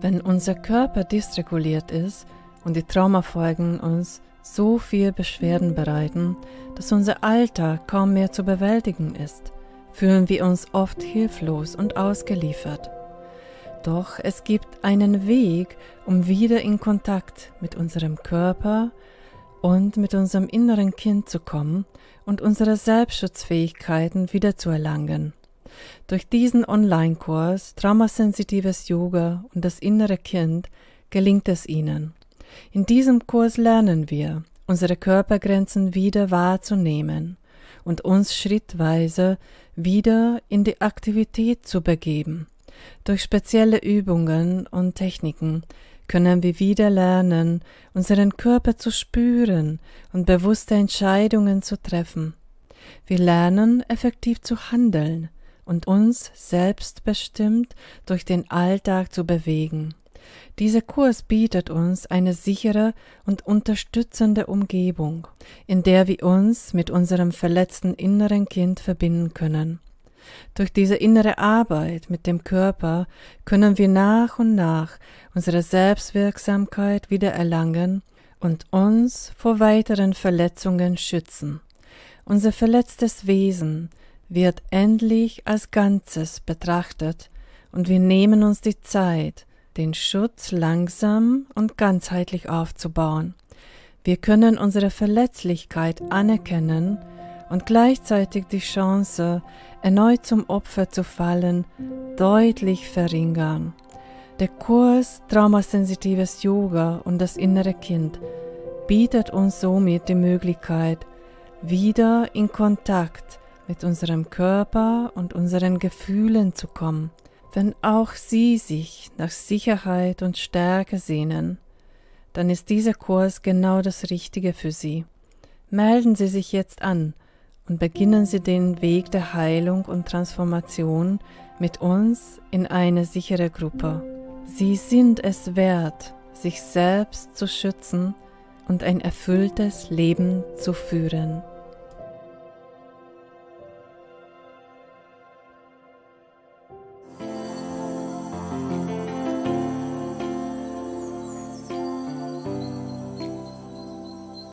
Wenn unser Körper dysreguliert ist und die Traumafolgen uns so viel Beschwerden bereiten, dass unser Alltag kaum mehr zu bewältigen ist, fühlen wir uns oft hilflos und ausgeliefert. Doch es gibt einen Weg, um wieder in Kontakt mit unserem Körper und mit unserem inneren Kind zu kommen und unsere Selbstschutzfähigkeiten wieder zu erlangen. Durch diesen Online-Kurs Traumasensitives Yoga und das innere Kind gelingt es Ihnen. In diesem Kurs lernen wir, unsere Körpergrenzen wieder wahrzunehmen und uns schrittweise wieder in die Aktivität zu begeben. Durch spezielle Übungen und Techniken können wir wieder lernen, unseren Körper zu spüren und bewusste Entscheidungen zu treffen. Wir lernen effektiv zu handeln und uns selbstbestimmt durch den Alltag zu bewegen. Dieser Kurs bietet uns eine sichere und unterstützende Umgebung, in der wir uns mit unserem verletzten inneren Kind verbinden können. Durch diese innere Arbeit mit dem Körper können wir nach und nach unsere Selbstwirksamkeit wieder erlangen und uns vor weiteren Verletzungen schützen. Unser verletztes Wesen wird endlich als Ganzes betrachtet und wir nehmen uns die Zeit, den Schutz langsam und ganzheitlich aufzubauen. Wir können unsere Verletzlichkeit anerkennen und gleichzeitig die Chance, erneut zum Opfer zu fallen, deutlich verringern. Der Kurs Traumasensitives Yoga und das innere Kind bietet uns somit die Möglichkeit, wieder in Kontakt mit unserem Körper und unseren Gefühlen zu kommen. Wenn auch Sie sich nach Sicherheit und Stärke sehnen, dann ist dieser Kurs genau das Richtige für Sie. Melden Sie sich jetzt an und beginnen Sie den Weg der Heilung und Transformation mit uns in eine sichere Gruppe. Sie sind es wert, sich selbst zu schützen und ein erfülltes Leben zu führen.